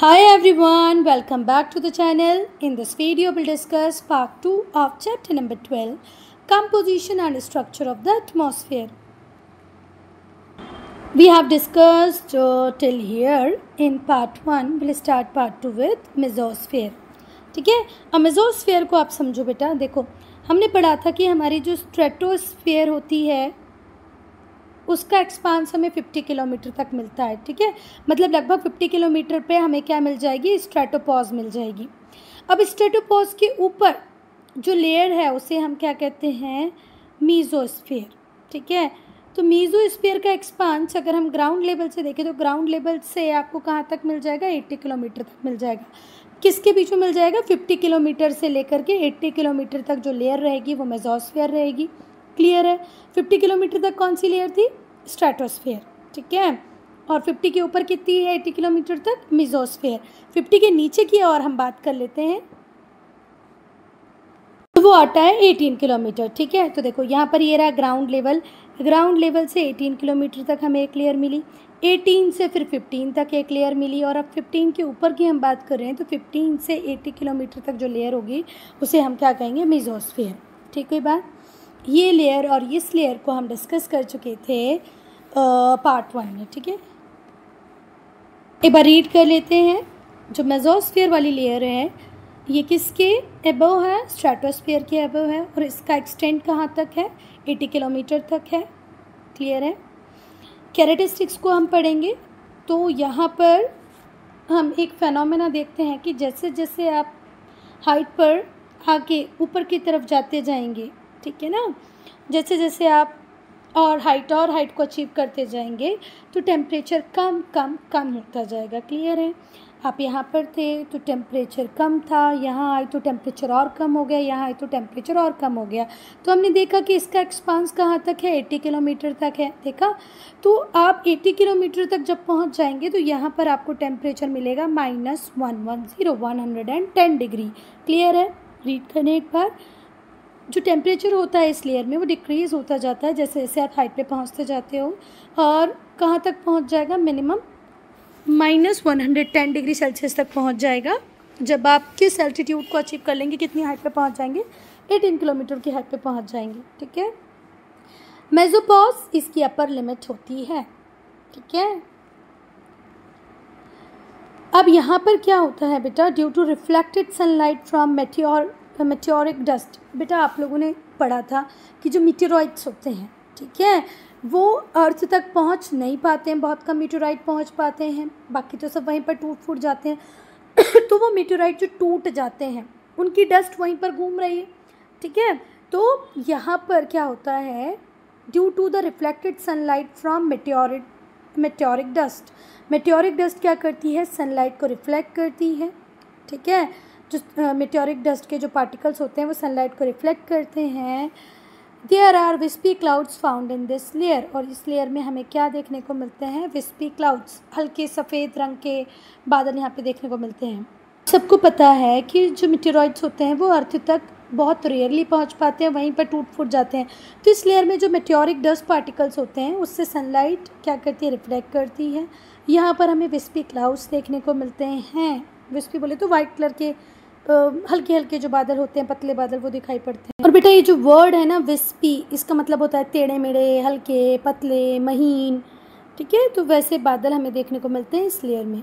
Hi everyone, welcome back to the channel. In this video, we'll discuss part 2 of chapter number 12 Composition and Structure of the Atmosphere. We have discussed uh, till here in part 1. We'll start part 2 with mesosphere. ठीक है अब mesosphere को आप समझो बेटा देखो हमने पढ़ा था कि हमारी जो स्ट्रेटोस्फेयर होती है उसका एक्सपांस हमें 50 किलोमीटर तक मिलता है, ठीक है? मतलब लगभग 50 किलोमीटर पे हमें क्या मिल जाएगी? स्ट्रेटोपॉज मिल जाएगी। अब स्ट्रेटोपॉज के ऊपर जो लेयर है, उसे हम क्या कहते हैं? मीजोस्फेयर ठीक है? तो मीजोस्फेयर का एक्सपांस अगर हम ग्राउंड लेवल से देखें तो ग्राउंड लेवल से आपको कहाँ तक मिल जाएगा? 80 किलोमीटर तक मिल जाएगा। किसके बीच में मिल जाएगा? 50 किलोमीटर से लेकर के 80 किलोमीटर तक जो लेयर रहेगी, वो मेजोस्फेयर रहेगी। क्लियर है? फिफ्टी किलोमीटर तक कौन सी लेयर थी? स्ट्रेटोस्फेयर ठीक है? और फिफ्टी के ऊपर कितनी है एटी किलोमीटर तक? मिजोस्फेयर फिफ्टी के नीचे की और हम बात कर लेते हैं। तो वो आता है एटीन किलोमीटर, ठीक है? तो देखो, यहाँ पर ये रहा ग्राउंड लेवल ग्राउंड लेवल से एटीन किलोमीटर तक हमें एक लेयर मिली। एटीन से फिर फिफ्टीन तक एक लेयर मिली। और अब फिफ्टीन के ऊपर की हम बात कर रहे हैं तो फिफ्टीन से एटी किलोमीटर तक जो लेयर होगी, उसे हम क्या कहेंगे? मिजोस्फेयर ठीक है, बात? ये लेयर और इस लेयर को हम डिस्कस कर चुके थे पार्ट वन में, ठीक है? एक बार रीड कर लेते हैं। जो मेजोस्फेयर वाली लेयर है, ये किसके एबव है? स्ट्रेटोस्फेयर के एबव है। और इसका एक्सटेंड कहाँ तक है? 80 किलोमीटर तक है। क्लियर है? कैरेटिस्टिक्स को हम पढ़ेंगे। तो यहाँ पर हम एक फेनोमेना देखते हैं कि जैसे जैसे आप हाइट पर आगे ऊपर की तरफ़ जाते जाएँगे, ठीक है ना? जैसे जैसे आप और हाइट और हाइट को अचीव करते जाएँगे तो टेम्परेचर कम कम कम होता जाएगा क्लियर है? आप यहाँ पर थे तो टेम्परेचर कम था, यहाँ आए तो टेम्परेचर और कम हो गया, यहाँ आए तो टेम्परेचर और कम हो गया। तो हमने देखा कि इसका एक्सपांस कहाँ तक है? 80 किलोमीटर तक है, देखा? तो आप 80 किलोमीटर तक जब पहुँच जाएँगे तो यहाँ पर आपको टेम्परेचर मिलेगा minus one one zero one hundred and ten degree clear है? रीड करें एक बार। जो टेम्परेचर होता है इस लेयर में, वो डिक्रीज़ होता जाता है, जैसे जैसे आप हाइट पे पहुँचते जाते हो, और कहाँ तक पहुँच जाएगा? Minimum minus one hundred ten degree Celsius तक पहुँच जाएगा। जब आप किस एल्टीट्यूड को अचीव कर लेंगे, कितनी हाइट पे पहुँच जाएँगे? एटीन किलोमीटर की हाइट पे पहुँच जाएँगे, ठीक है? मेजोपॉज इसकी अपर लिमिट होती है, ठीक है? अब यहाँ पर क्या होता है बेटा? Due to reflected sunlight from meteor meteoric dust बेटा आप लोगों ने पढ़ा था कि जो मीटेरॉइड्स होते हैं, ठीक है? वो अर्थ तक पहुँच नहीं पाते हैं, बहुत कम मीटेराइट पहुँच पाते हैं, बाकी तो सब वहीं पर टूट फूट जाते हैं। तो वो मीटेराइट जो टूट जाते हैं, उनकी डस्ट वहीं पर घूम रही है, ठीक है? तो यहाँ पर क्या होता है due to the reflected sunlight from meteoric meteoric dust meteoric dust क्या करती है सनलाइट को रिफ्लेक्ट करती है, ठीक है? जो मेट्योरिक डस्ट के जो पार्टिकल्स होते हैं, वो सनलाइट को रिफ्लेक्ट करते हैं। There are wispy clouds found in this layer और इस लेयर में हमें क्या देखने को मिलते हैं? विस्पी क्लाउड्स हल्के सफ़ेद रंग के बादल यहाँ पे देखने को मिलते हैं। सबको पता है कि जो मिटेरॉइड्स होते हैं, वो अर्थ तक बहुत रेयरली पहुँच पाते हैं, वहीं पर टूट फूट जाते हैं। तो इस लेयर में जो मेट्योरिक डस्ट पार्टिकल्स होते हैं, उससे सनलाइट क्या करती है? रिफ्लेक्ट करती है। यहाँ पर हमें विस्पी क्लाउड्स देखने को मिलते हैं। विस्पी बोले तो वाइट कलर के हल्के हल्के जो बादल होते हैं, पतले बादल, वो दिखाई पड़ते हैं। और बेटा ये जो वर्ड है ना विस्पी इसका मतलब होता है टेढ़े मेढ़े हल्के, पतले, महीन, ठीक है? तो वैसे बादल हमें देखने को मिलते हैं इस लेयर में।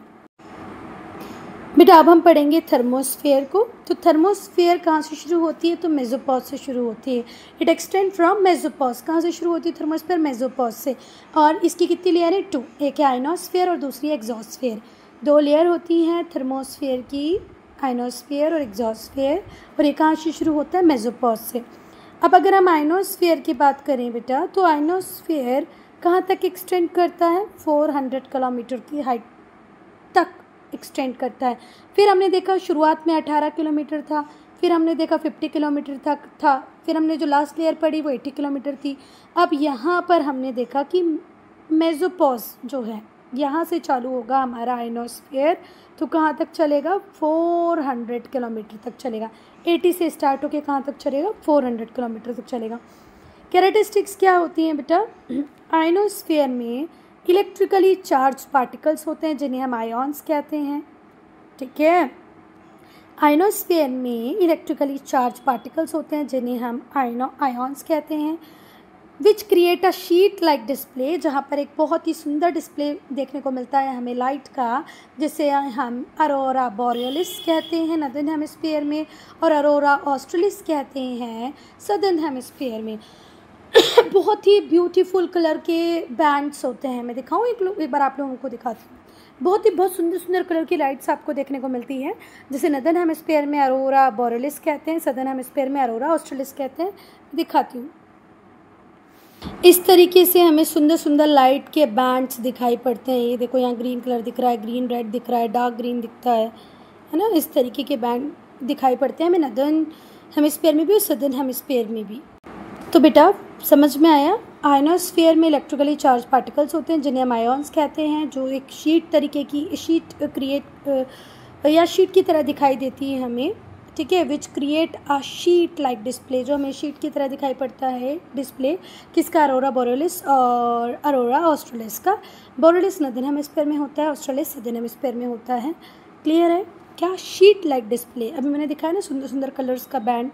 बेटा अब हम पढ़ेंगे थर्मोस्फेयर को। तो थर्मोस्फेयर कहाँ से शुरू होती है? तो मेजोपॉज से शुरू होती है। इट एक्सटेंड फ्रॉम मेजोपॉज कहाँ से शुरू होती है थर्मोस्फेयर मेजोपॉज से। और इसकी कितनी लेयर है? टू एक है आइनोस्फेयर और दूसरी एग्जॉस्फेयर दो लेयर होती हैं थर्मोस्फेयर की। आइनोस्फेयर और एग्जॉस्फेयर और एक कहाँ से शुरू होता है मेजोपॉज से। अब अगर हम आइनोस्फेयर की बात करें बेटा तो आइनोस्फेयर कहाँ तक एक्सटेंड करता है? 400 किलोमीटर की हाइट तक एक्सटेंड करता है। फिर हमने देखा शुरुआत में 18 किलोमीटर था, फिर हमने देखा 50 किलोमीटर तक था, फिर हमने जो लास्ट लेयर पढ़ी वो 80 किलोमीटर थी। अब यहाँ पर हमने देखा कि मेजोपॉज जो है यहाँ से चालू होगा हमारा आइनोस्फेयर तो कहाँ तक चलेगा? 400 किलोमीटर तक चलेगा। 80 से स्टार्ट होकर कहाँ तक चलेगा? 400 किलोमीटर तक चलेगा। कैरेटिस्टिक्स क्या होती हैं बेटा? आइनोस्फेयर में इलेक्ट्रिकली चार्ज पार्टिकल्स होते हैं, जिन्हें हम आयोन्स कहते हैं। ठीक है? आइनोस्फेयर में इलेक्ट्रिकली चार्ज पार्टिकल्स होते हैं, जिन्हें हम आइनो आयोन्स कहते हैं। Which create a sheet like display जहाँ पर एक बहुत ही सुंदर डिस्प्ले देखने को मिलता है हमें लाइट का, जिसे हम अरोरा बोरियलिस कहते हैं, नदन हेमस्फेयर में, और अरोरा ऑस्ट्रेलिस कहते हैं सदर्न हेमस्फेयर में। बहुत ही ब्यूटीफुल कलर के बैंड्स होते हैं। मैं दिखाऊँ एक एक बार आप लोगों को दिखाती हूँ। बहुत ही, बहुत सुंदर सुंदर कलर की लाइट्स आपको देखने को मिलती हैं, जैसे नदन हेमस्फेयर में अरोरा बोरेलिस कहते हैं सदर्न हेमस्फेयर में अरोरा ऑस्ट्रेलिस कहते हैं। दिखाती हूँ। इस तरीके से हमें सुंदर सुंदर लाइट के बैंड्स दिखाई पड़ते हैं। ये देखो, यहाँ ग्रीन कलर दिख रहा है ग्रीन रेड दिख रहा है डार्क ग्रीन दिखता है है ना? इस तरीके के बैंड दिखाई पड़ते हैं। हमें नदन हेमस्फेयर में भी और सदर्न हेमस्फेयर में भी। तो बेटा, समझ में आया? आयनोस्फेयर में इलेक्ट्रिकली चार्ज पार्टिकल्स होते हैं, जिन्हें हम आयोन्स कहते हैं, जो एक शीट तरीके की शीट क्रिएट या शीट की तरह दिखाई देती है हमें। ठीक है which create a sheet like display जो हमें शीट की तरह दिखाई पड़ता है डिस्प्ले किसका? अरोरा बोरोलिस और अरोरा ऑस्ट्रोलिस का। बोरोलिस नदन हेमस्फेयर में होता है ऑस्ट्रेलिस सदन हेमस्फेयर में होता है। क्लियर है? क्या शीट लाइक डिस्प्ले अभी मैंने दिखाया ना सुंदर सुंदर कलर्स का band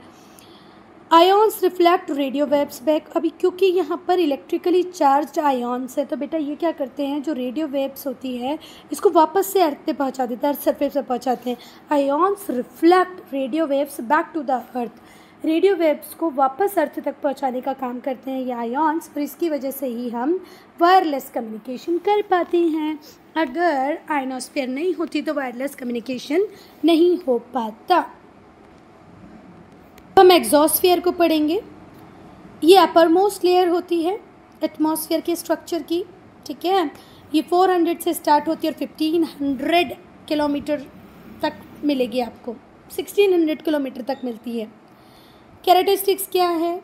ions reflect radio waves back अभी क्योंकि यहाँ पर इलेक्ट्रिकली चार्ज आयोन्स है तो बेटा ये क्या करते हैं, जो रेडियो वेव्स होती है, इसको वापस से अर्थ पे पहुँचा देते हैं अर्थ सरफेस पर पहुँचाते हैं। Ions reflect radio waves back to the earth radio waves को वापस अर्थ तक पहुँचाने का काम करते हैं ये आयोन्स और इसकी वजह से ही हम वायरलेस कम्युनिकेशन कर पाते हैं। अगर आइनोस्फेयर नहीं होती तो वायरलेस कम्युनिकेशन नहीं हो पाता। हम एग्जॉस्फेयर को पढ़ेंगे। ये अपर मोस्ट लेयर होती है एटमॉस्फेयर के स्ट्रक्चर की, ठीक है? ये 400 से स्टार्ट होती है और 1500 किलोमीटर तक मिलेगी आपको। 1600 किलोमीटर तक मिलती है। कैरेटिस्टिक्स क्या है?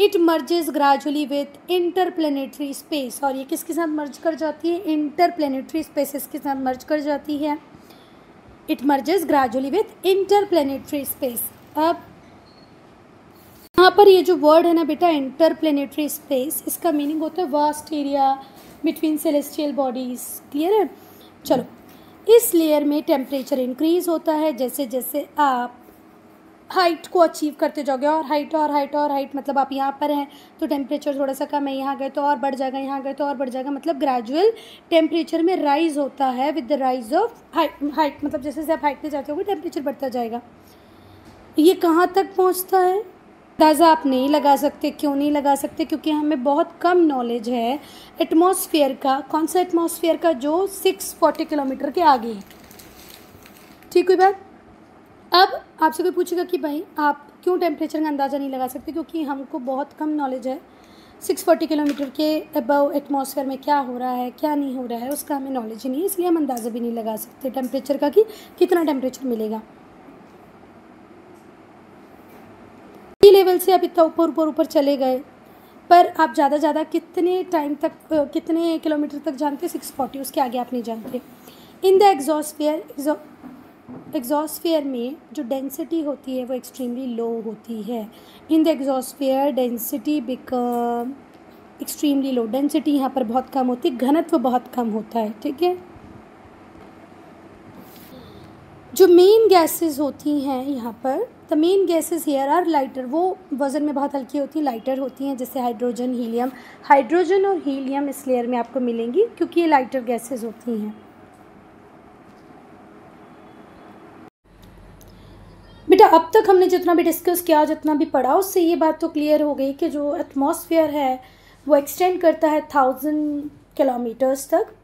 It merges gradually with interplanetary space और ये किसके साथ मर्ज कर जाती है? इंटरप्लेनेटरी स्पेसिस के साथ मर्ज कर जाती है। It merges gradually with interplanetary space अब यहाँ पर ये जो वर्ड है ना बेटा इंटरप्लेनेटरी स्पेस इसका मीनिंग होता है vast area between celestial bodies clear है? चलो, इस लेयर में टेम्परेचर इंक्रीज होता है, जैसे जैसे आप हाइट को अचीव करते जाओगे, और हाइट और हाइट और हाइट मतलब आप यहाँ पर हैं तो टेम्परेचर थोड़ा सा कम है, यहाँ गए तो और बढ़ जाएगा, यहाँ गए तो और बढ़ जाएगा मतलब ग्रेजुअल टेम्परेचर में राइज होता है with the rise of height height मतलब जैसे जैसे आप हाइट पे जाते होगे टेम्परेचर बढ़ता जाएगा। ये कहाँ तक पहुँचता है? अंदाज़ा आप नहीं लगा सकते, क्यों नहीं लगा सकते? क्योंकि हमें बहुत कम नॉलेज है एटमॉस्फेयर का, कौन सा एटमॉस्फेयर का जो सिक्स फोर्टी किलोमीटर के आगे है। ठीक हुई बात? अब आपसे कोई पूछेगा कि भाई आप क्यों टेम्परेचर का अंदाज़ा नहीं लगा सकते? क्योंकि हमको बहुत कम नॉलेज है। सिक्स फोर्टी किलोमीटर के अबव एटमॉस्फेयर में क्या हो रहा है, क्या नहीं हो रहा है, उसका हमें नॉलेज ही नहीं है, इसलिए हम अंदाज़ा भी नहीं लगा सकते टेम्परेचर का कि कितना टेम्परेचर मिलेगा। सी लेवल से आप इतना ऊपर ऊपर ऊपर चले गए। पर आप ज़्यादा ज़्यादा कितने टाइम तक कितने किलोमीटर तक जानते सिक्स फोर्टी उसके आगे आप नहीं जानते। इन द एग्जॉस्फेयर एग्जॉस्फेयर में जो डेंसिटी होती है, वो एक्सट्रीमली लो होती है। In the exosphere density become extremely low density यहाँ पर बहुत कम होती है, घनत्व बहुत कम होता है, ठीक है? जो मेन गैसेस होती हैं यहाँ पर the main gases here are lighter वो वज़न में बहुत हल्की होती हैं लाइटर होती हैं, जैसे हाइड्रोजन हीलियम हाइड्रोजन और हीलियम इस लेयर में आपको मिलेंगी, क्योंकि ये लाइटर गैसेस होती हैं। बेटा, अब तक हमने जितना भी डिस्कस किया, जितना भी पढ़ा, उससे ये बात तो क्लियर हो गई कि जो एटमॉस्फेयर है, वो एक्सटेंड करता है थाउज़ेंड किलोमीटर्स तक।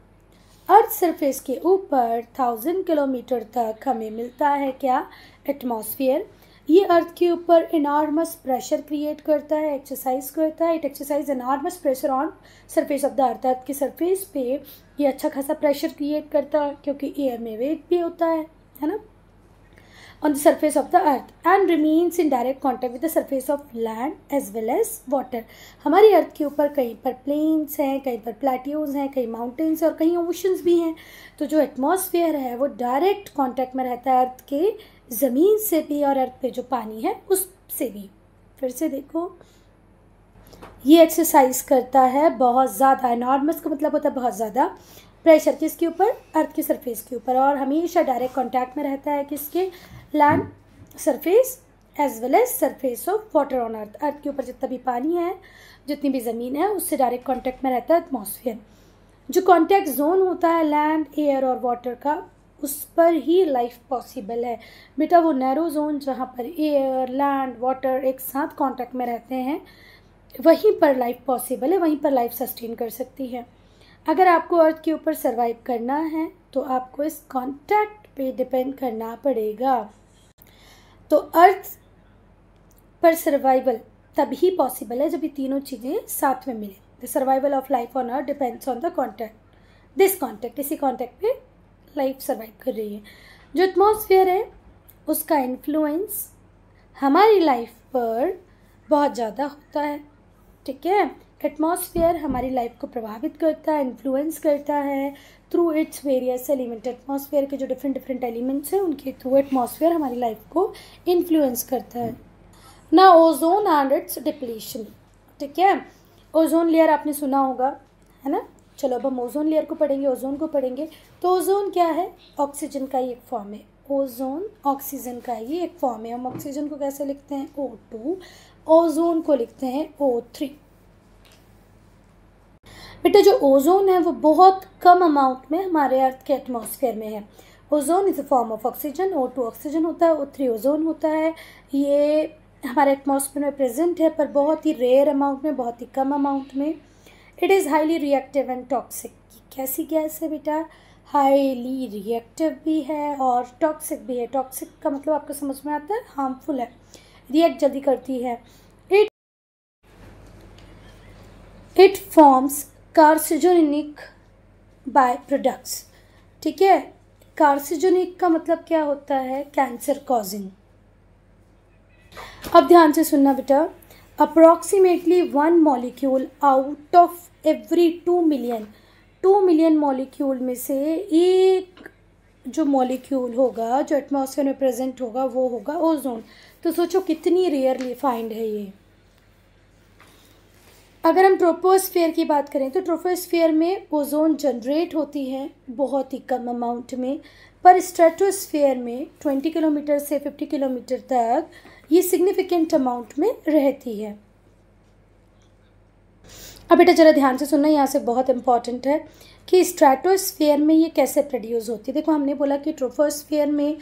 अर्थ सरफेस के ऊपर थाउज़ेंड किलोमीटर तक हमें मिलता है क्या? एटमॉस्फेयर ये अर्थ के ऊपर इनार्मस प्रेशर क्रिएट करता है एक्सरसाइज करता है। It exercise enormous pressure on surface of the earth earth के सरफेस पे ये अच्छा खासा प्रेशर क्रिएट करता है, क्योंकि एयर में वेट भी होता है है ना? On the surface of the earth and remains in direct contact with the surface of land as well as water हमारी अर्थ के ऊपर कहीं पर प्लेन्स हैं, कहीं पर प्लेट्यूज हैं, कहीं माउंटेन्स हैं और कहीं ओशंस भी हैं। तो जो एटमॉस्फेयर है, वो डायरेक्ट कांटेक्ट में रहता है अर्थ के ज़मीन से भी और अर्थ पे जो पानी है उससे भी। फिर से देखो। ये एक्सरसाइज करता है बहुत ज़्यादा। नॉर्मस का मतलब होता है बहुत ज़्यादा। प्रेशर किसके ऊपर? अर्थ की सरफेस के ऊपर। और हमेशा डायरेक्ट कांटेक्ट में रहता है किसके? Land surface as well as surface of water on earth earth के ऊपर जितना भी पानी है, जितनी भी ज़मीन है, उससे डायरेक्ट कांटेक्ट में रहता है एटमोसफियर जो कांटेक्ट जोन होता है लैंड एयर और वाटर का उस पर ही लाइफ पॉसिबल है। बेटा वो नैरो जोन जहाँ पर एयर लैंड वाटर एक साथ कांटेक्ट में रहते हैं, वहीं पर लाइफ पॉसिबल है, वहीं पर लाइफ सस्टेन कर सकती है। अगर आपको अर्थ के ऊपर सर्वाइव करना है तो आपको इस कांटेक्ट पे डिपेंड करना पड़ेगा। तो अर्थ पर सर्वाइवल तभी पॉसिबल है जब ये तीनों चीज़ें साथ में मिले। The survival of life on earth depends on the contact this contact इसी कॉन्टैक्ट पे लाइफ सर्वाइव कर रही है। जो एटमॉस्फेयर है, उसका इन्फ्लुएंस हमारी लाइफ पर बहुत ज़्यादा होता है। ठीक है? एटमॉस्फेयर हमारी लाइफ को प्रभावित करता है इन्फ्लुएंस करता है। Through its various element atmosphere के जो डिफरेंट डिफरेंट एलिमेंट्स हैं, उनके थ्रू एटमॉस्फेयर हमारी लाइफ को इन्फ्लुएंस करता है। ना ओजोन एंड इट्स डिप्लीशन ठीक है? ओजोन लेयर आपने सुना होगा, है ना? चलो, अब हम ओजोन लेयर को पढ़ेंगे ओजोन को पढ़ेंगे। तो ओजोन क्या है? ऑक्सीजन का ही एक फॉर्म है। ओजोन ऑक्सीजन का ही एक फॉर्म है। हम ऑक्सीजन को कैसे लिखते हैं? ओ टू ओजोन को लिखते हैं ओ थ्री बेटा, जो ओजोन है, वो बहुत कम अमाउंट में हमारे अर्थ के एटमॉस्फेयर में है। Ozone is a form of oxygen O two oxygen होता है ओ थ्री ओजोन होता है। ये हमारे एटमॉस्फेयर में प्रेजेंट है, पर बहुत ही रेयर अमाउंट में, बहुत ही कम अमाउंट में। It is highly reactive and toxic कैसी गैस है बेटा? हाईली रिएक्टिव भी है और टॉक्सिक भी है। टॉक्सिक का मतलब आपको समझ में आता है? हार्मफुल है। रिएक्ट जल्दी करती है। It it forms carcinogenic by products ठीक है? कार्सिजोनिक का मतलब क्या होता है? कैंसर कॉजिंग अब ध्यान से सुनना बेटा। Approximately one molecule out of every two million two million molecule में से एक जो मॉलिक्यूल होगा, जो एटमॉस्फेयर में प्रेजेंट होगा, वो होगा ओजोन तो सोचो कितनी रेयरली फाइंड है ये। अगर हम ट्रोपोस्फेयर की बात करें तो ट्रोपोस्फेयर में ओजोन जनरेट होती है बहुत ही कम अमाउंट में, पर स्ट्रेटोस्फेयर में 20 किलोमीटर से 50 किलोमीटर तक ये सिग्निफिकेंट अमाउंट में रहती है। अब बेटा ज़रा ध्यान से सुनना, यहाँ से बहुत इंपॉर्टेंट है कि स्ट्रेटोस्फेयर में ये कैसे प्रोड्यूस होती है। देखो, हमने बोला कि ट्रोफोस्फेयर में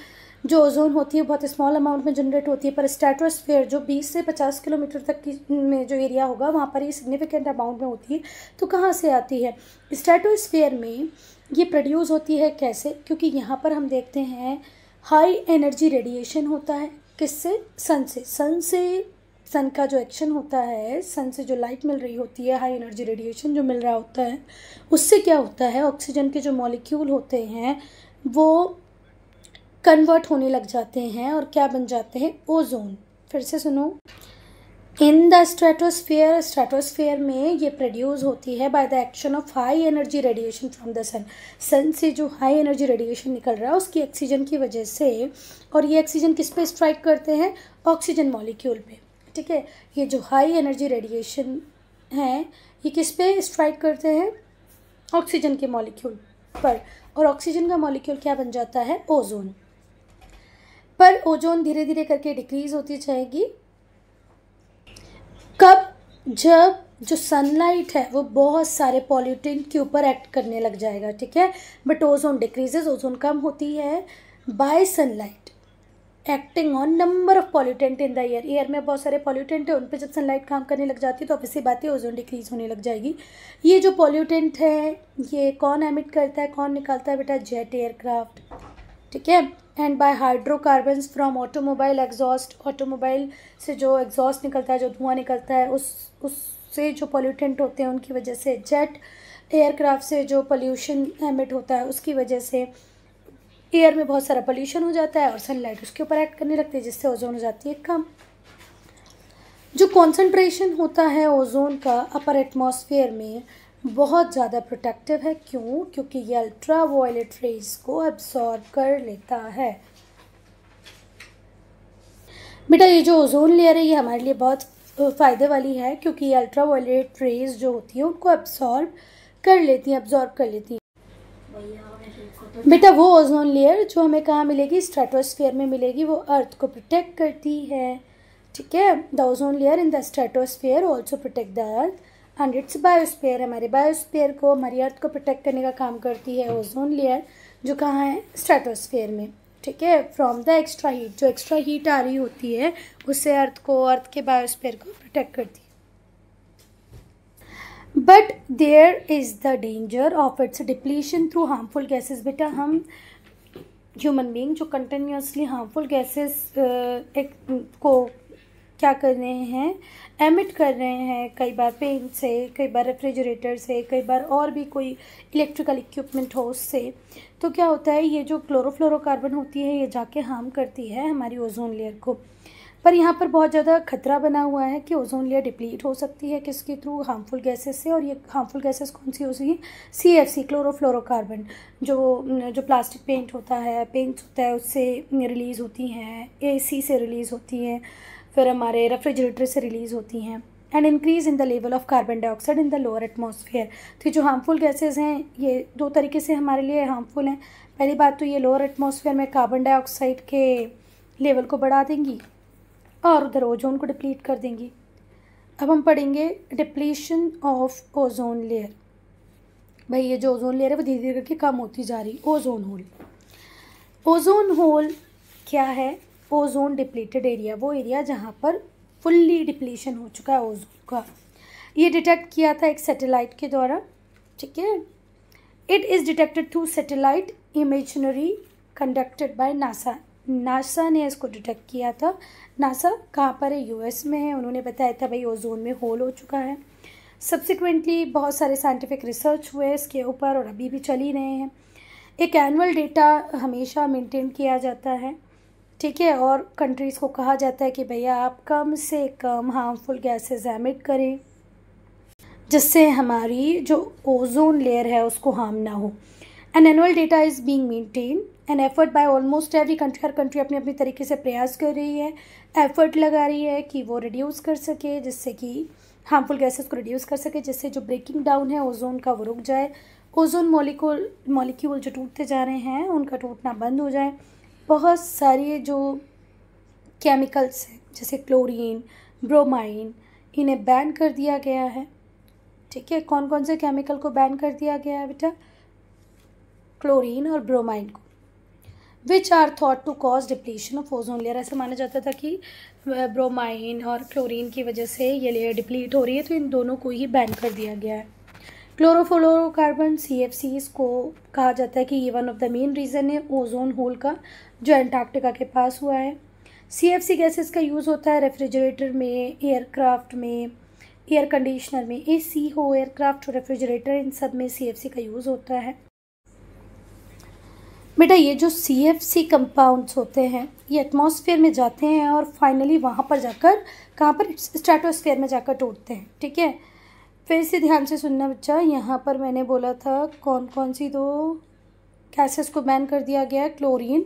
जो ओजोन होती है बहुत स्मॉल अमाउंट में जनरेट होती है, पर स्ट्रेटोस्फेयर जो 20 से 50 किलोमीटर तक की, में जो एरिया होगा, वहाँ पर ये सिग्निफिकेंट अमाउंट में होती है। तो कहाँ से आती है? स्ट्रेटोस्फेयर में ये प्रोड्यूस होती है कैसे? क्योंकि यहाँ पर हम देखते हैं हाई एनर्जी रेडिएशन होता है किससे? सन से। सन से, सन का जो एक्शन होता है, सन से जो लाइट मिल रही होती है हाई एनर्जी रेडिएशन जो मिल रहा होता है, उससे क्या होता है? ऑक्सीजन के जो मॉलिक्यूल होते हैं, वो कन्वर्ट होने लग जाते हैं और क्या बन जाते हैं? ओजोन फिर से सुनो। इन द स्ट्रेटोस्फेयर स्ट्रेटोस्फेयर में ये प्रोड्यूस होती है by the action of high energy radiation from the sun sun से जो हाई एनर्जी रेडिएशन निकल रहा है, उसकी ऑक्सीजन की वजह से और ये ऑक्सीजन किस पे स्ट्राइक करते हैं? ऑक्सीजन मॉलिक्यूल पे. ठीक है? ये जो हाई एनर्जी रेडिएशन है, ये किस पे स्ट्राइक करते हैं? ऑक्सीजन के मॉलिक्यूल पर. और ऑक्सीजन का मॉलिक्यूल क्या बन जाता है? ओजोन पर ओजोन धीरे धीरे करके डिक्रीज होती जाएगी. कब, जब जो सनलाइट है, वो बहुत सारे पॉल्यूटेंट के ऊपर एक्ट करने लग जाएगा, ठीक है? बट ओजोन डिक्रीजेज ओजोन कम होती है by sunlight acting on number of pollutant in the air air में बहुत सारे पॉल्यूटेंट है, उन पर जब सनलाइट काम करने लग जाती है तो ऑब्वियसली बात है ओजोन डिक्रीज होने लग जाएगी. ये जो पॉल्यूटेंट है, ये कौन एमिट करता है, कौन निकालता है बेटा? जेट एयरक्राफ्ट ठीक है? And by hydrocarbons from automobile exhaust automobile से जो एग्जॉस्ट निकलता है, जो धुआँ निकलता है, उस, उससे जो पोल्यूटेंट होते हैं, उनकी वजह से जेट एयरक्राफ्ट से जो पोल्यूशन एमिट होता है, उसकी वजह से एयर में बहुत सारा पोल्यूशन हो जाता है और सनलाइट उसके ऊपर एक्ट करने लगती है, जिससे ओजोन हो जाती है कम। जो कॉन्सेंट्रेशन होता है ओजोन का अपर एटमॉस्फेयर में बहुत ज़्यादा प्रोटेक्टिव है। क्यों? क्योंकि ये अल्ट्रा वायलेट रेज को एब्सॉर्ब कर लेता है। बेटा, ये जो ओजोन लेयर है, ये हमारे लिए बहुत फ़ायदे वाली है, क्योंकि ये अल्ट्रा वायलेट रेज जो होती है, उनको एब्सॉर्ब कर लेती हैं एब्जॉर्ब कर लेती हैं। बेटा, वो ओजोन लेयर जो हमें कहाँ मिलेगी? स्ट्रेटोस्फेयर में मिलेगी। वो अर्थ को प्रोटेक्ट करती है। ठीक है? The ozone layer in the stratosphere also protect the earth and its biosphere हमारे बायोस्फेयर को, हमारी अर्थ को प्रोटेक्ट करने का काम करती है ओजोन लेयर जो कहाँ है? स्ट्रेटोस्फेयर में। ठीक है? फ्रॉम द एक्स्ट्रा हीट जो एक्स्ट्रा हीट आ रही होती है, उससे अर्थ को अर्थ के बायोस्फेयर को प्रोटेक्ट करती है। But there is the danger of its depletion through harmful gases बेटा, हम ह्यूमन बींग जो कंटिन्यूसली हार्मफुल गैसेस को क्या कर रहे हैं? एमिट कर रहे हैं, कई बार पेंट से, कई बार रेफ्रिजरेटर से, कई बार और भी कोई इलेक्ट्रिकल इक्विपमेंट हो उससे तो क्या होता है, ये जो क्लोरोफ्लोरोकार्बन होती है, ये जाके हार्म करती है हमारी ओजोन लेयर को। पर यहाँ पर बहुत ज़्यादा खतरा बना हुआ है कि ओजोन लेयर डिप्लीट हो सकती है किसके थ्रू हार्मफुल गैसेस से, और ये हार्मफुल गैसेस कौन सी हो? सकती सी एफ़ सी क्लोरोफ्लोरोकार्बन जो जो प्लास्टिक पेंट होता है पेंट होता है, उससे रिलीज़ होती हैं ए सी से रिलीज़ होती हैं। फिर हमारे रेफ्रिजरेटर से रिलीज़ होती हैं and increase in the level of carbon dioxide in the lower atmosphere तो जो हार्मफुल गैसेज हैं, ये दो तरीके से हमारे लिए हार्मफुल हैं। पहली बात तो ये लोअर एटमॉस्फेयर में कार्बन डाइऑक्साइड के लेवल को बढ़ा देंगी, और उधर ओजोन को डिप्लीट कर देंगी। अब हम पढ़ेंगे डिप्लीशन ऑफ़ ओजोन लेयर भाई, ये जो ओजोन लेयर है, वो धीरे धीरे करके कम होती जा रही ओजोन होल ओजोन होल क्या है? ओजोन डिप्लीटेड एरिया वो एरिया जहाँ पर फुल्ली डिप्लीशन हो चुका है ओजोन का। ये डिटेक्ट किया था एक सैटेलाइट के द्वारा, ठीक है? It is detected through satellite imaginary conducted by NASA NASA ने इसको डिटेक्ट किया था। नासा कहाँ पर है? यूएस में है। उन्होंने बताया था, भाई ओजोन में होल हो चुका है। सब्सिक्वेंटली बहुत सारे साइंटिफिक रिसर्च हुए इसके ऊपर और अभी भी चल ही रहे हैं। एक एनुअल डेटा हमेशा मेंटेन किया जाता है। ठीक है, और कंट्रीज़ को कहा जाता है कि भैया आप कम से कम हार्मफुल गैसेस एमिट करें, जिससे हमारी जो ओजोन लेयर है उसको हार्म ना हो। An annual data is being maintain an effort by almost every country her country अपने अपने तरीके से प्रयास कर रही है। एफर्ट लगा रही है कि वो रिड्यूस कर सके, जिससे कि हार्मफुल गैसेस को रिड्यूस कर सके, जिससे जो ब्रेकिंग डाउन है ओजोन का वो रुक जाए। ओजोन मॉलिक्यूल मॉलिक्यूल जो टूटते जा रहे हैं, उनका टूटना बंद हो जाए। बहुत सारे जो केमिकल्स हैं, जैसे क्लोरीन ब्रोमाइन इन्हें बैन कर दिया गया है। ठीक है कौन कौन से केमिकल को बैन कर दिया गया है बेटा? क्लोरीन और ब्रोमाइन को। Which are thought to cause depletion of ozone layer ऐसा माना जाता था कि ब्रोमाइन और क्लोरीन की वजह से ये लेयर डिप्लीट हो रही है तो इन दोनों को ही बैन कर दिया गया है। क्लोरोफ्लोरोकार्बन सी को कहा जाता है कि ये one of the main reason है ओजोन होल का, जो एंटार्क्टिका के पास हुआ है। सी एफ़ सी गैसेस का यूज़ होता है रेफ्रिजरेटर में एयरक्राफ्ट में एयर कंडीशनर में ए सी हो एयरक्राफ्ट रेफ्रिजरेटर इन सब में सी एफ़ सी का यूज़ होता है। बेटा, ये जो सी एफ़ सी कंपाउंड्स होते हैं, ये एटमॉस्फेयर में जाते हैं और फाइनली वहाँ पर जाकर, कहाँ पर? स्ट्रेटोस्फेयर में जाकर टूटते हैं, ठीक है? फिर से ध्यान से सुनना बच्चा, यहाँ पर मैंने बोला था कौन कौन सी दो गैसेस को बैन कर दिया गया है? क्लोरीन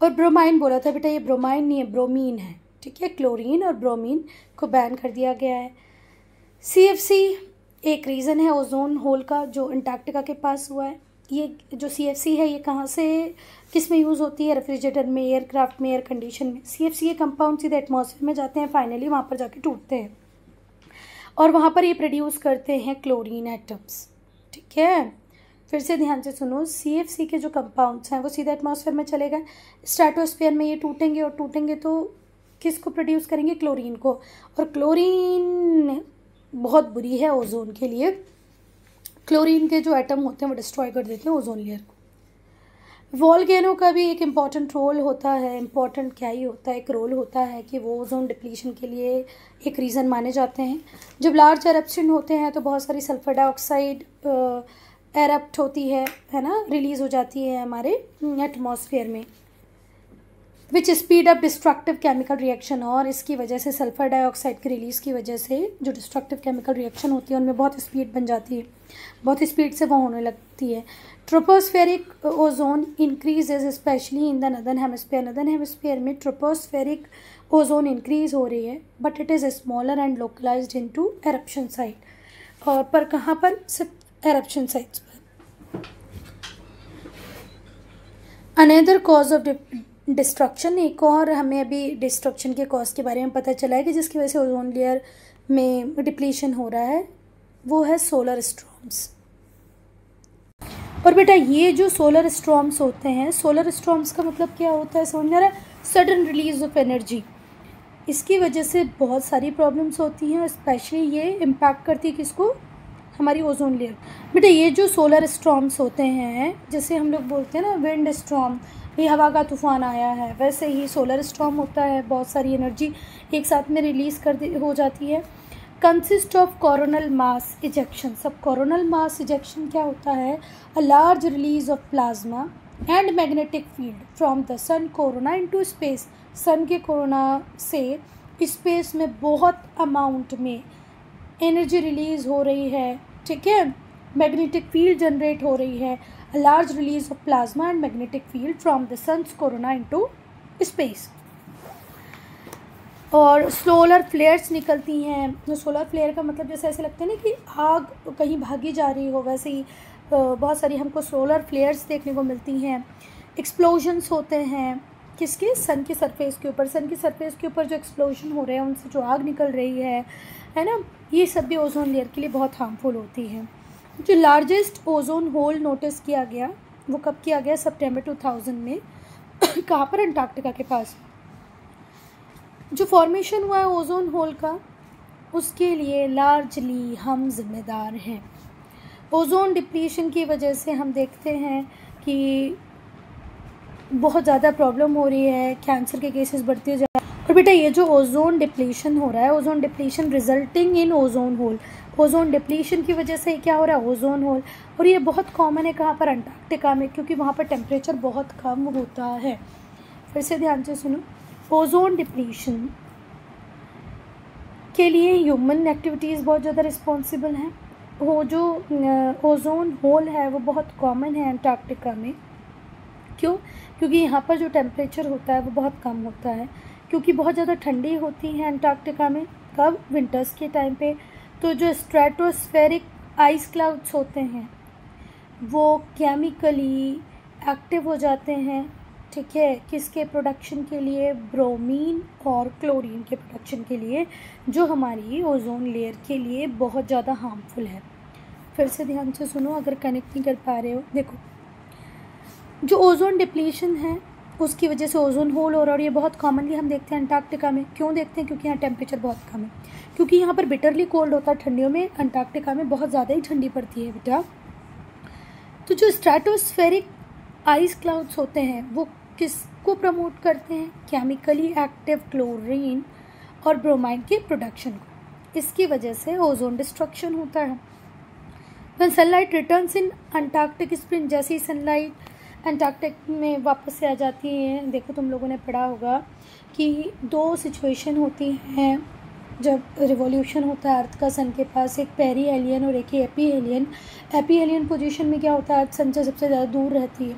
और ब्रोमाइन बोला था, बेटा, ये ब्रोमाइन नहीं है ब्रोमीन है, ठीक है? क्लोरीन और ब्रोमीन को बैन कर दिया गया है. सी एफ़ सी एक रीज़न है ओजोन होल का, जो अंटार्कटिका के पास हुआ है। ये जो सी एफ़ सी है, ये कहाँ से किसमें यूज़ होती है? रेफ्रिजरेटर में एयरक्राफ्ट में एयर कंडीशन में। सी एफ़ सी ये कंपाउंड सीधे एटमॉस्फेयर में जाते हैं फाइनली वहाँ पर जाके टूटते हैं। और वहाँ पर ये प्रोड्यूस करते हैं क्लोरीन एटम्स ठीक है? फिर से ध्यान से सुनो सी एफ़ सी के जो कंपाउंड्स हैं, वो सीधे एटमॉस्फेयर में चले गए। स्ट्रेटोस्फेयर में ये टूटेंगे और टूटेंगे तो किसको प्रोड्यूस करेंगे? क्लोरीन को। और क्लोरीन बहुत बुरी है ओजोन के लिए। क्लोरीन के जो एटम होते हैं, वो डिस्ट्रॉय कर देते हैं ओजोन लेयर को। वॉलगेनो का भी एक इंपॉर्टेंट रोल होता है इंपॉर्टेंट क्या ही होता है, एक रोल होता है कि वो ओजोन डिप्लीशन के लिए एक रीज़न माने जाते हैं। जब लार्ज एरप्शन होते हैं तो बहुत सारी सल्फ़र डाइऑक्साइड एरप्ट होती है है ना? रिलीज़ हो जाती है हमारे एटमोसफियर में। Which speed up destructive chemical reaction और इसकी वजह से सल्फ़र डाइऑक्साइड की रिलीज़ की वजह से जो डिस्ट्रक्टिव केमिकल रिएक्शन होती है, उनमें बहुत स्पीड बन जाती है। बहुत स्पीड से वो होने लगती है। Tropospheric ozone increase specially in the northern hemisphere northern hemisphere में ट्रोपोस्फेरिक ओजोन इंक्रीज हो रही है but it is smaller and localized into eruption site और पर कहाँ पर? सिर्फ़ एरप्शन साइट्स पर। अनदर कॉज ऑफ़ डिस्ट्रक्शन एक और हमें अभी डिस्ट्रक्शन के कॉज के बारे में पता चला है कि जिसकी वजह से ओजोन लेयर में डिप्लीशन हो रहा है, वो है सोलर स्ट्रॉम्स और बेटा, ये जो सोलर स्ट्रॉम्स होते हैं सोलर स्ट्रॉम्स का मतलब क्या होता है समझ में आ रहा है? सडन रिलीज़ ऑफ़ एनर्जी इसकी वजह से बहुत सारी प्रॉब्लम्स होती हैं स्पेशली ये इम्पैक्ट करती है किसको? हमारी ओजोन लेयर बेटा, ये जो सोलर स्ट्रॉम्स होते हैं, जैसे हम लोग बोलते हैं ना विंड स्ट्रॉम ये हवा का तूफ़ान आया है। वैसे ही सोलर स्टॉम होता है, बहुत सारी एनर्जी एक साथ में रिलीज़ कर हो जाती है। Consist of coronal mass ejection सब कोरोनल मास इजेक्शन क्या होता है? A large release of plasma and magnetic field from the sun corona into space sun के कोरोना से स्पेस में बहुत अमाउंट में एनर्जी रिलीज़ हो रही है, ठीक है? मैग्नेटिक फ़ील्ड जनरेट हो रही है। A large release of plasma and magnetic field from the sun's corona into space. और सोलर फ्लेयर्स निकलती हैं। सोलर फ्लेयर का मतलब जैसे ऐसे लगते हैं ना कि आग कहीं भागी जा रही हो, वैसे ही बहुत सारी हमको सोलर फ्लेयर्स देखने को मिलती हैं। एक्सप्लोजन्स होते हैं। किसके? सन के सरफेस के ऊपर। सन के सरफेस के ऊपर जो एक्सप्लोजन हो रहे हैं, उनसे जो आग निकल रही है है ना? ये सब भी ओजोन लेयर के लिए बहुत हार्मफुल होती है। जो लार्जेस्ट ओजोन होल नोटिस किया गया, वो कब किया गया? सितंबर 2000 में। कहाँ पर? अंटार्कटिका के पास। जो फॉर्मेशन हुआ है ओजोन होल का, उसके लिए लार्जली हम जिम्मेदार हैं। ओजोन डिप्लीशन की वजह से हम देखते हैं कि बहुत ज़्यादा प्रॉब्लम हो रही है कैंसर के केसेस बढ़ते जा रहे हैं। और बेटा, ये जो ओजोन डिप्लीशन हो रहा है ozone depletion resulting in ozone hole ozone depletion की वजह से क्या हो रहा है? Ozone hole. और ये बहुत कॉमन है कहाँ पर? अंटार्कटिका में, क्योंकि वहाँ पर टेम्परेचर बहुत कम होता है। फिर से ध्यान से सुनो। ओजोन डिप्लीशन के लिए ह्यूमन एक्टिविटीज़ बहुत ज़्यादा रिस्पॉन्सिबल हैं। वो जो ओजोन होल है, वो बहुत कॉमन है अंटार्कटिका में। क्यों? क्योंकि यहाँ पर जो टेम्परेचर होता है, वो बहुत कम होता है। क्योंकि बहुत ज़्यादा ठंडी होती है अंटार्कटिका में, कब? विंटर्स के टाइम पे। तो जो स्ट्रेटोस्फेरिक आइस क्लाउड्स होते हैं, वो केमिकली एक्टिव हो जाते हैं, ठीक है? किसके प्रोडक्शन के लिए? ब्रोमीन और क्लोरीन के प्रोडक्शन के लिए, जो हमारी ओजोन लेयर के लिए बहुत ज़्यादा हार्मफुल है। फिर से ध्यान से सुनो, अगर कनेक्ट नहीं कर पा रहे हो, देखो, जो ओजोन डिप्लीशन है उसकी वजह से ओजोन होल हो रहा है और ये बहुत कॉमनली हम देखते हैं अंटार्कटिका में। क्यों देखते हैं? क्योंकि यहाँ टेम्परेचर बहुत कम है। क्योंकि यहाँ पर बिटरली कोल्ड होता है ठंडियों में अंटार्कटिका में बहुत ज़्यादा ही ठंडी पड़ती है बेटा। तो जो स्ट्रेटोस्फेरिक आइस क्लाउड्स होते हैं, वो किसको प्रमोट करते हैं? केमिकली एक्टिव क्लोरीन और ब्रोमाइन के प्रोडक्शन को। इसकी वजह से ओजोन डिस्ट्रक्शन होता है। When sunlight returns in Antarctic spring जैसी सनलाइट अंटार्कटिक में वापस से आ जाती हैं। देखो, तुम लोगों ने पढ़ा होगा कि दो सिचुएशन होती हैं। जब रिवॉल्यूशन होता है अर्थ का सन के पास एक पैरी एलियन और एक aphelion aphelion position में क्या होता है? अर्थ सन से सबसे ज़्यादा दूर रहती है।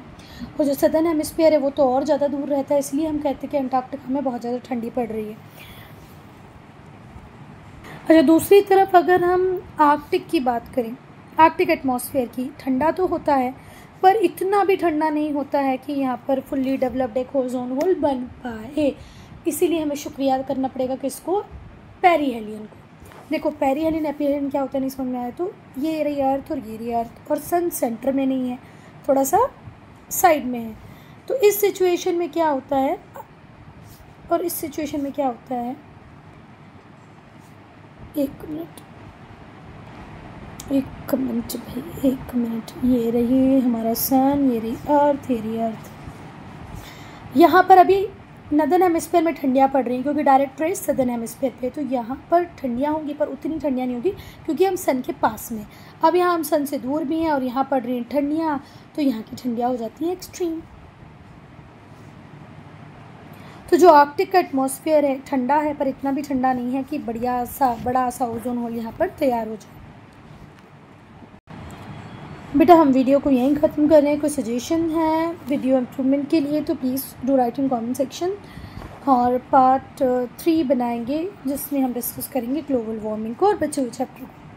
और जो सदन हेमिस्फीयर है, वो तो और ज़्यादा दूर रहता है, इसलिए हम कहते हैं कि अंटार्कटिका में बहुत ज़्यादा ठंडी पड़ रही है। अच्छा दूसरी तरफ़ अगर हम आर्कटिक की बात करें आर्कटिक एटमॉस्फेयर की, ठंडा तो होता है पर इतना भी ठंडा नहीं होता है कि यहाँ पर फुल्ली डेवलप्ड एक ओजोन होल बन पाए। इसीलिए हमें शुक्रिया करना पड़ेगा किसको पेरी हेलियन को। देखो पेरी हेलियन एपीहेलियन क्या होता है, नहीं समझ में आया तो ये रही अर्थ और ये रही अर्थ और सन सेंटर में नहीं है, थोड़ा सा साइड में है। तो इस सिचुएशन में क्या होता है, और इस सिचुएशन में क्या होता है, एक मिनट। एक मिनट भाई, एक मिनट ये रही हमारा सन, ये रही अर्थ ये रही अर्थ यहाँ पर अभी नदन हेमिस्फेयर में ठंडियाँ पड़ रही हैं, क्योंकि डायरेक्ट रेस सदन हेमिस्फेयर पे तो यहाँ पर ठंडियाँ होंगी, पर उतनी ठंडियाँ नहीं होगी, क्योंकि हम सन के पास में अब यहाँ हम सन से दूर भी हैं और यहाँ पड़ रही हैं ठंडियाँ तो यहाँ की ठंडियाँ हो जाती हैं एक्सट्रीम तो जो आर्कटिक का एटमॉस्फेयर है, ठंडा है, पर इतना भी ठंडा नहीं है कि बढ़िया सा, बड़ा सा ओजोन होल यहाँ पर तैयार हो जाए। बेटा, हम वीडियो को यहीं ख़त्म कर रहे हैं। कोई सजेशन है वीडियो इम्प्रूवमेंट के लिए तो please do write in comment section और पार्ट थ्री बनाएँगे, जिसमें हम डिस्कस करेंगे ग्लोबल वार्मिंग को और बच्चों चैप्टर को।